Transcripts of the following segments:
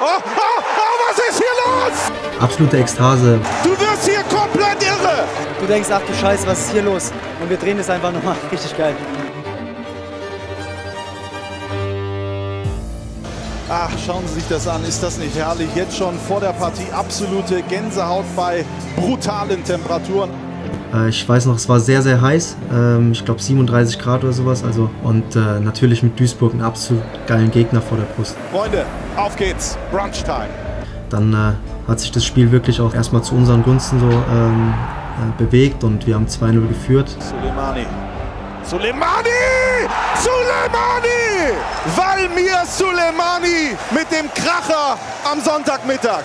Oh, oh, oh, was ist hier los? Absolute Ekstase. Du wirst hier komplett irre. Du denkst, ach du Scheiße, was ist hier los? Und wir drehen es einfach nochmal. Richtig geil. Ach, schauen Sie sich das an. Ist das nicht herrlich? Jetzt schon vor der Partie absolute Gänsehaut bei brutalen Temperaturen. Äh, ich weiß noch, es war sehr, sehr heiß. Ähm, ich glaube 37 Grad oder sowas. Also, und äh, natürlich mit Duisburg einen absolut geilen Gegner vor der Brust. Freunde, auf geht's. Brunch Time. Dann äh, hat sich das Spiel wirklich auch erstmal zu unseren Gunsten so ähm, äh, bewegt und wir haben 2-0 geführt. Suleimani. Suleimani! Suleimani! Valmir Suleimani mit dem Kracher am Sonntagmittag.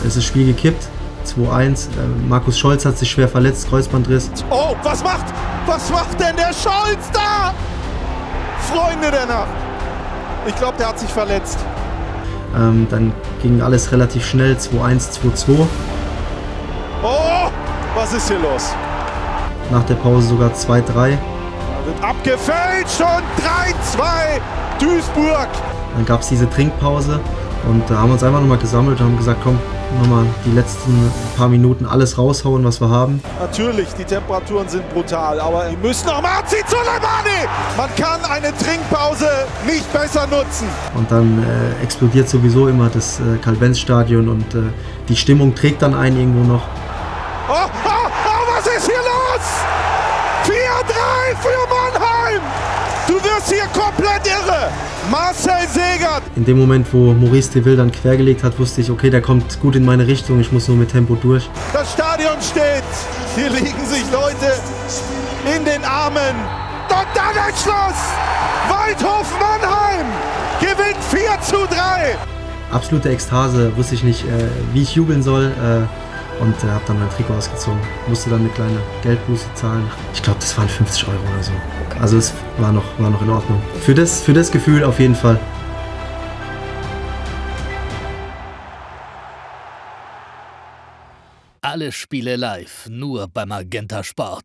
Es ist das Spiel gekippt. 2-1. Äh, Markus Scholz hat sich schwer verletzt, Kreuzbandriss. Oh, was macht, was macht denn der Scholz da? Freunde der Nacht. Ich glaube, der hat sich verletzt. Ähm, dann ging alles relativ schnell. 2-1, 2-2. Oh, was ist hier los? Nach der Pause sogar 2-3. Da wird abgefälscht und 3-2 Duisburg. Dann gab es diese Trinkpause und da haben wir uns einfach nochmal gesammelt und haben gesagt, komm, nochmal die letzten paar Minuten alles raushauen, was wir haben. Natürlich, die Temperaturen sind brutal, aber wir müssen noch mal ziehen Suleimani! Man kann eine Trinkpause nicht besser nutzen. Und dann äh, explodiert sowieso immer das äh, Kalbenz-Stadion und äh, die Stimmung trägt dann einen irgendwo noch. Oh, oh, oh, was ist hier los? 4-3 für Mannheim! Du wirst hier irre! Marcel Segert! In dem Moment, wo Maurice Deville dann quergelegt hat, wusste ich, okay, der kommt gut in meine Richtung, ich muss nur mit Tempo durch. Das Stadion steht! Hier liegen sich Leute in den Armen. Und dann ein Schluss! Waldhof Mannheim gewinnt 4 zu 3! Absolute Ekstase, wusste ich nicht, äh, wie ich jubeln soll. Und äh, habe dann mein Trikot ausgezogen. Musste dann eine kleine Geldbuße zahlen. Ich glaube, das waren 50 Euro oder so. Also es war noch, war noch in Ordnung. Für das, für das Gefühl auf jeden Fall. Alle Spiele live, nur beim Magenta Sport.